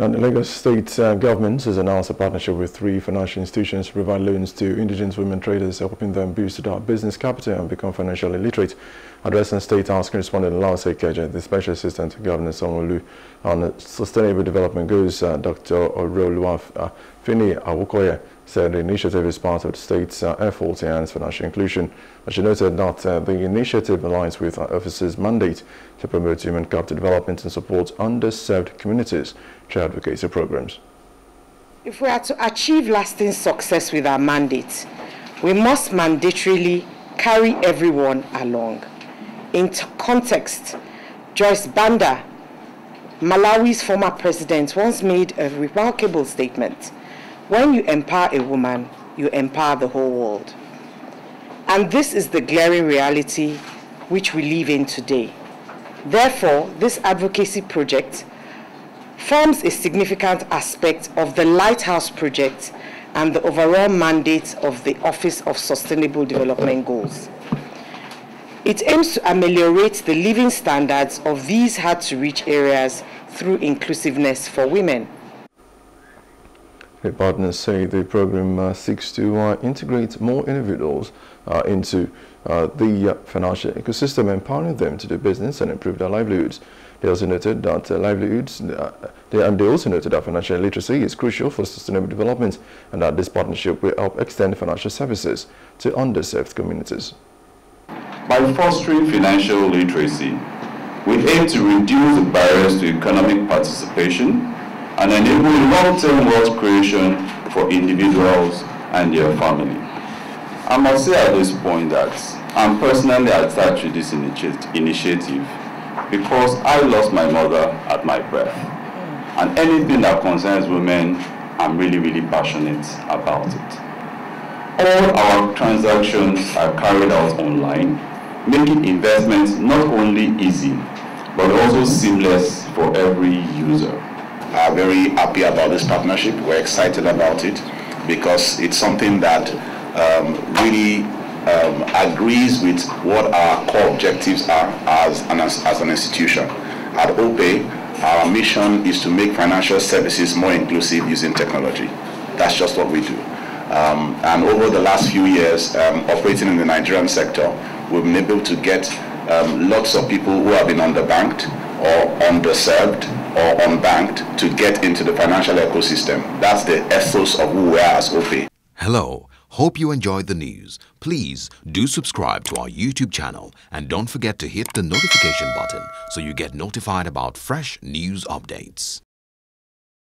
And the Lagos State uh, government has announced a partnership with three financial institutions to provide loans to indigent women traders, helping them boost their business capital and become financially literate. Addressing State House correspondent Lawrence Keja, the Special Assistant to Governor Sanwo-Olu on Sustainable Development Goals, uh, Dr. Oreoluwa Finnih-Awokoya, said the initiative is part of the state's uh, effort to enhance financial inclusion. She noted that uh, the initiative aligns with our office's mandate to promote human capital development and support underserved communities through advocacy programs. If we are to achieve lasting success with our mandate, we must mandatorily carry everyone along. In context, Joyce Banda, Malawi's former president, once made a remarkable statement. When you empower a woman, you empower the whole world. And this is the glaring reality which we live in today. Therefore, this advocacy project forms a significant aspect of the Lighthouse Project and the overall mandate of the Office of Sustainable Development Goals. It aims to ameliorate the living standards of these hard-to-reach areas through inclusiveness for women. The partners say the program uh, seeks to uh, integrate more individuals uh, into uh, the uh, financial ecosystem, and empowering them to do business and improve their livelihoods. They also noted that uh, livelihoods, they, and they also noted that financial literacy is crucial for sustainable development and that this partnership will help extend financial services to underserved communities. By fostering financial literacy, we aim to reduce the barriers to economic participation and enable long-term wealth creation for individuals and their family. I must say at this point that I'm personally attached to this initi initiative because I lost my mother at my birth. And anything that concerns women, I'm really, really passionate about it. All our transactions are carried out online making investments not only easy, but also seamless for every user. I'm very happy about this partnership. We're excited about it because it's something that um, really um, agrees with what our core objectives are as an, as an institution. At OPay, our mission is to make financial services more inclusive using technology. That's just what we do. Um, and over the last few years, um, operating in the Nigerian sector, we've been able to get um, lots of people who have been underbanked or underserved or unbanked to get into the financial ecosystem. That's the ethos of who we are as OPay. Hello. Hope you enjoyed the news. Please do subscribe to our YouTube channel and don't forget to hit the notification button so you get notified about fresh news updates.